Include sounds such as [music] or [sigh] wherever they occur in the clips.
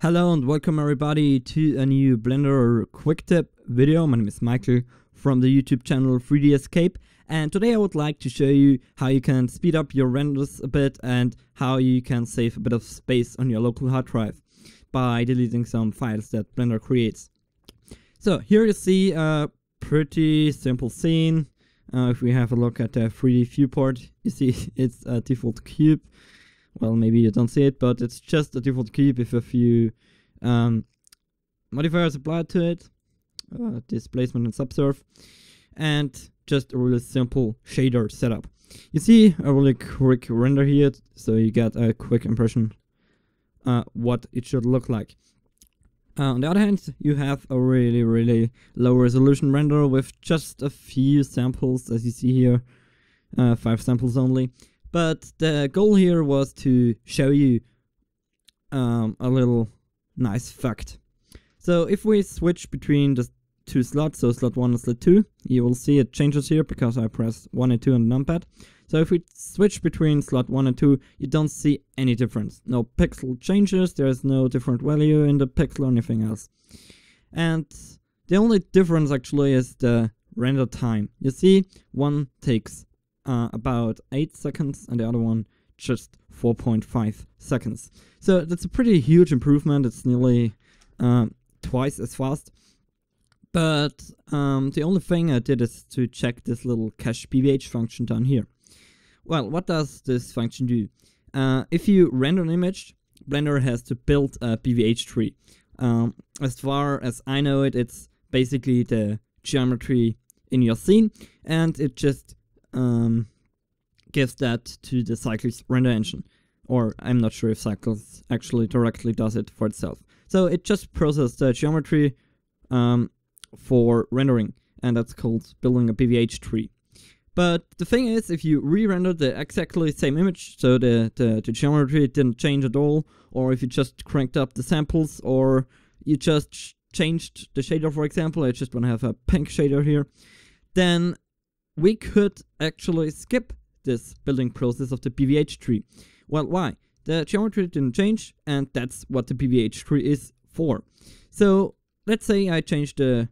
Hello and welcome everybody to a new Blender quick tip video. My name is Michael from the YouTube channel 3D Escape and today I would like to show you how you can speed up your renders a bit and how you can save a bit of space on your local hard drive by deleting some files that Blender creates. So here you see a pretty simple scene. Uh, if we have a look at the 3D viewport, you see [laughs] it's a default cube well, maybe you don't see it, but it's just a default cube with a few um, modifiers applied to it, uh, displacement and subsurf, and just a really simple shader setup. You see a really quick render here, so you get a quick impression uh, what it should look like. Uh, on the other hand, you have a really, really low resolution render with just a few samples, as you see here, uh, five samples only. But the goal here was to show you um, a little nice fact. So if we switch between the two slots, so slot 1 and slot 2, you will see it changes here because I press 1 and 2 on the numpad. So if we switch between slot 1 and 2, you don't see any difference. No pixel changes, there's no different value in the pixel or anything else. And the only difference actually is the render time. You see, one takes uh, about 8 seconds and the other one just 4.5 seconds. So that's a pretty huge improvement. It's nearly uh, twice as fast. But um, the only thing I did is to check this little cache BVH function down here. Well, what does this function do? Uh, if you render an image, Blender has to build a BVH tree. Um, as far as I know it, it's basically the geometry in your scene, and it just um, gives that to the Cycles render engine. Or I'm not sure if Cycles actually directly does it for itself. So it just processes the geometry um, for rendering, and that's called building a BVH tree. But the thing is, if you re-render the exactly same image, so the, the, the geometry didn't change at all, or if you just cranked up the samples, or you just changed the shader, for example, I just want to have a pink shader here, then we could actually skip this building process of the BVH tree. Well, why? The geometry didn't change, and that's what the BVH tree is for. So let's say I change the,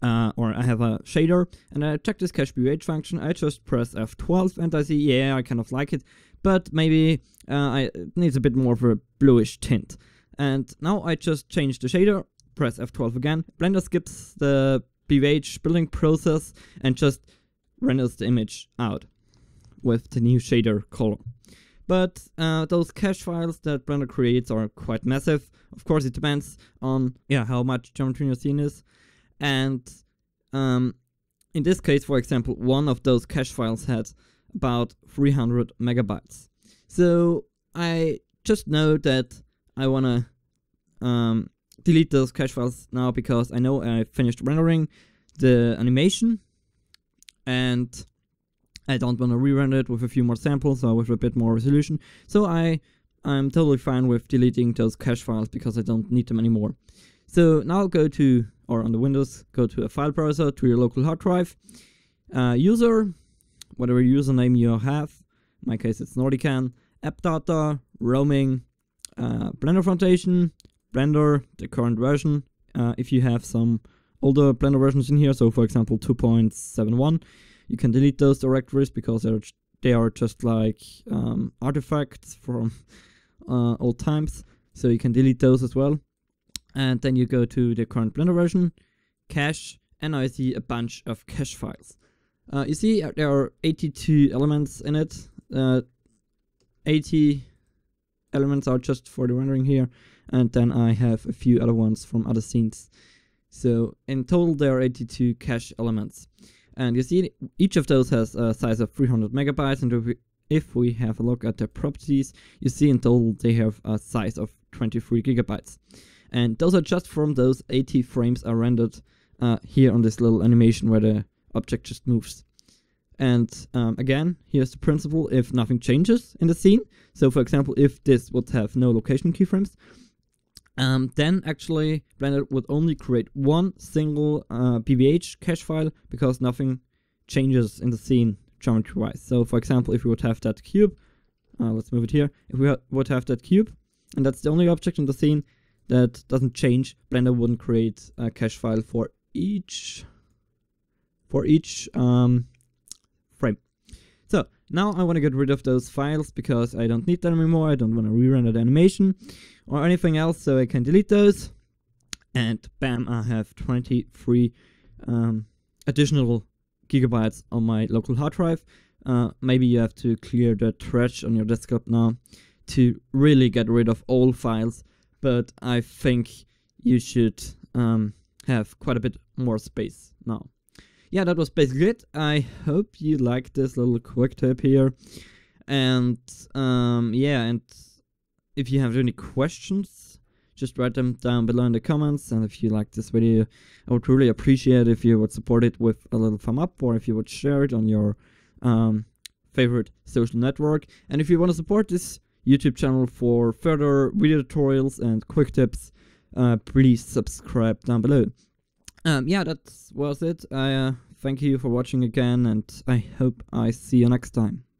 uh, or I have a shader, and I check this cache PVH function. I just press F12, and I see, yeah, I kind of like it, but maybe uh, I, it needs a bit more of a bluish tint. And now I just change the shader, press F12 again. Blender skips the BVH building process and just renders the image out with the new shader color. But uh, those cache files that Blender creates are quite massive. Of course, it depends on yeah how much geometry your scene is. And um, in this case, for example, one of those cache files had about 300 megabytes. So I just know that I want to um, delete those cache files now because I know I finished rendering the animation and I don't want to re-render it with a few more samples or with a bit more resolution. So I, I'm totally fine with deleting those cache files because I don't need them anymore. So now go to, or on the Windows, go to a file browser to your local hard drive. Uh, user, whatever username you have, in my case it's Nordican, app data, roaming, uh, Blender Foundation, Blender, the current version. Uh, if you have some older Blender versions in here, so for example 2.71, you can delete those directories because they're they are just like um, artifacts from [laughs] uh, old times, so you can delete those as well. And then you go to the current Blender version, cache, and I see a bunch of cache files. Uh, you see uh, there are 82 elements in it. Uh, 80 elements are just for the rendering here, and then I have a few other ones from other scenes. So in total there are 82 cache elements. And you see each of those has a size of 300 megabytes and if we, if we have a look at the properties, you see in total they have a size of 23 gigabytes. And those are just from those 80 frames are rendered uh, here on this little animation where the object just moves. And um, again, here's the principle if nothing changes in the scene. So for example, if this would have no location keyframes, um, then actually Blender would only create one single uh, BVH cache file because nothing changes in the scene geometry wise. So for example, if we would have that cube, uh, let's move it here. If we would have that cube and that's the only object in the scene that doesn't change. Blender wouldn't create a cache file for each for each um, frame. So now I want to get rid of those files because I don't need them anymore. I don't want to re-render the animation or anything else, so I can delete those. And bam, I have 23 um, additional gigabytes on my local hard drive. Uh, maybe you have to clear the trash on your desktop now to really get rid of all files, but I think you should um, have quite a bit more space now yeah, that was basically it. I hope you liked this little quick tip here. And um, yeah, and if you have any questions, just write them down below in the comments. And if you like this video, I would really appreciate if you would support it with a little thumb up or if you would share it on your um, favorite social network. And if you want to support this YouTube channel for further video tutorials and quick tips, uh, please subscribe down below. Um, yeah, that was it. I uh, thank you for watching again, and I hope I see you next time.